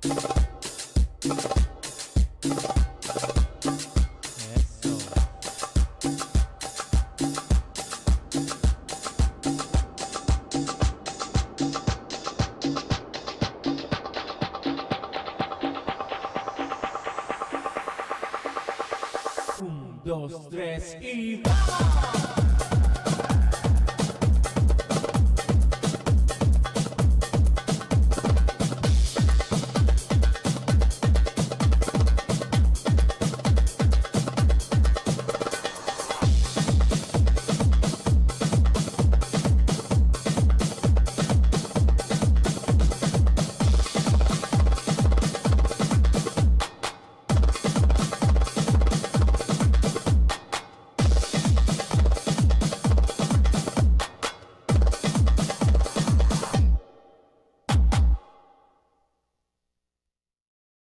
Um, dois, três e ¡vamos!